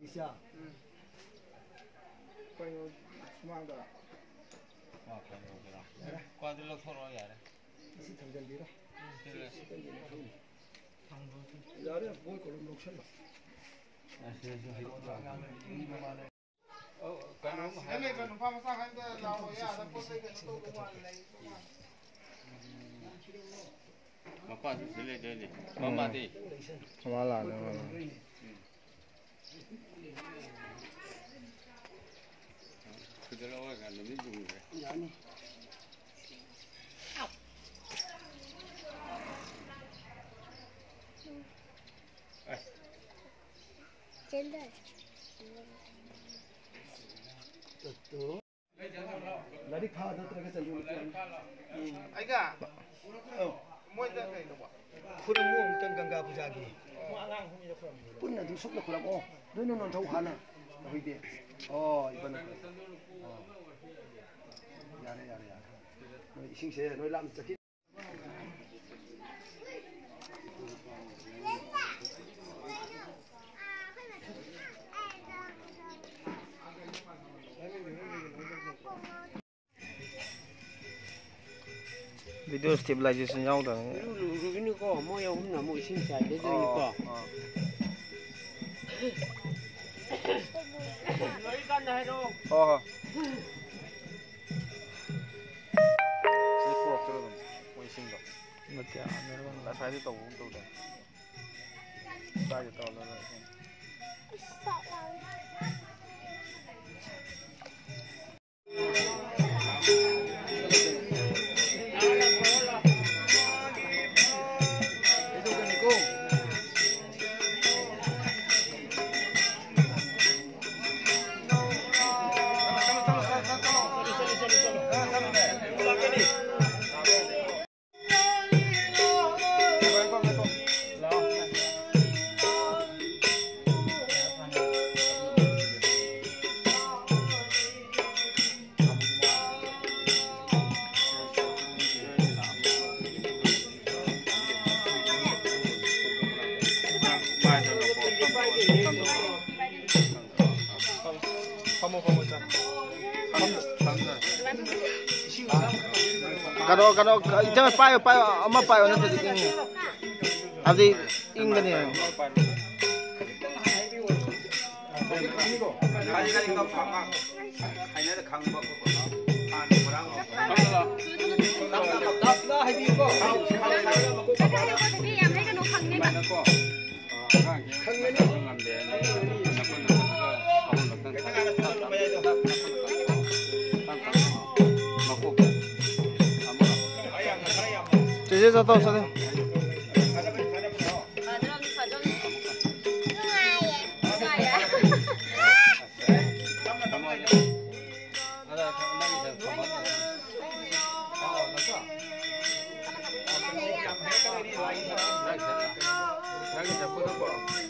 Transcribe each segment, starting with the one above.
一下。嗯。关油，慢点。啊，关油去了。来，关掉了，操作也来。是长江的了。嗯，对对。长江的。长江的。伢的，我搞了六千了。啊，是是是。长江的，你他妈的。哦，关油还。那个农放上海的老伙伢，他不是一个人都不管嘞。妈，挂起来，这里，妈妈的，妈妈来了，妈妈。 들어와가 놈이 죽은 거야. 아니. 젠달. 또. लड़ी खा दो तरह के चलूं आएगा मोई दा कहीं दबा खुरा मुंह तंग गंगा पुजागी पुन्ना दूसरा खुरा को दोनों नॉन चाउ खाना Oi de. Oh, iban. Yare yare yare. Noi ising se noi lam chaki. video stabilization nhau đó. Cái nó có mỗi ông là mỗi sinh sản đấy ờ, rồi có. Ờ. Ага. ꯁꯤꯗ ꯄꯨꯔꯛꯇꯣꯏꯔꯣ ꯑꯗꯨꯝ ꯃꯣꯏ ꯏꯁꯤꯡꯗꯣ ꯅꯠꯇꯦ ꯉꯁꯥꯏꯗꯤ ꯇꯧꯕ ꯑꯃ ꯇꯧꯗꯦ ꯀꯥꯏꯗ ꯇꯧꯔ kamu kamu cak karo karo ijam payo payo ama payo na tadi ing abdi ing gani Hãy subscribe cho kênh Ghiền Mì Gõ Để không bỏ lỡ những video hấp dẫn ele já tá usando. Thank you.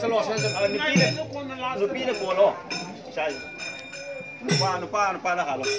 是老师，呃，你逼的，是逼的过了，下一个，办了办了好了。